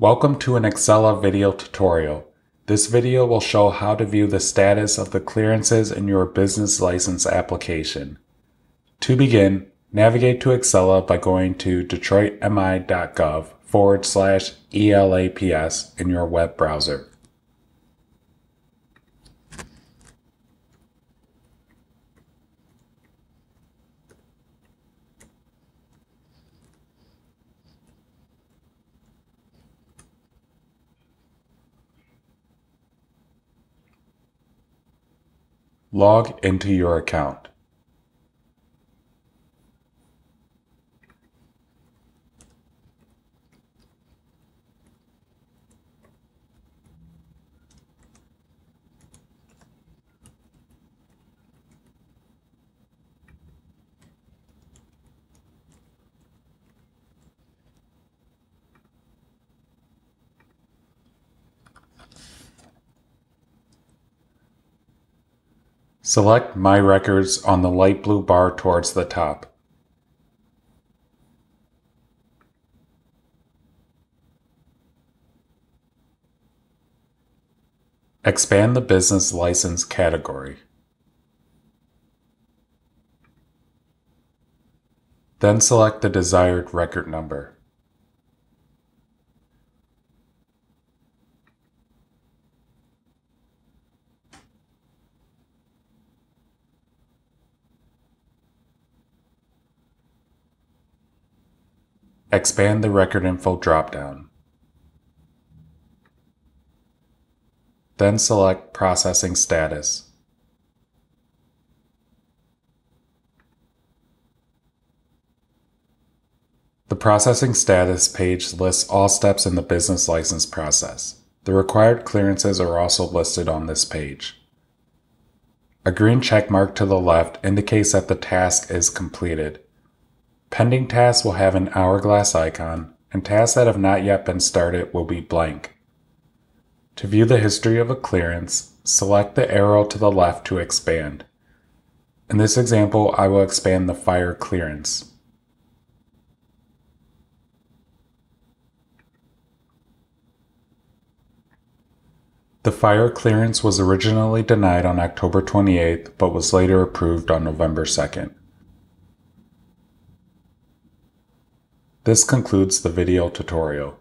Welcome to an Accela video tutorial. This video will show how to view the status of the clearances in your business license application. To begin, navigate to Accela by going to detroitmi.gov forward slash ELAPS in your web browser. Log into your account. Select My Records on the light blue bar towards the top. Expand the business license category. Then select the desired record number. Expand the Record Info dropdown. Then select Processing Status. The Processing Status page lists all steps in the business license process. The required clearances are also listed on this page. A green check mark to the left indicates that the task is completed. Pending tasks will have an hourglass icon, and tasks that have not yet been started will be blank. To view the history of a clearance, select the arrow to the left to expand. In this example, I will expand the fire clearance. The fire clearance was originally denied on October 28th, but was later approved on November 2nd. This concludes the video tutorial.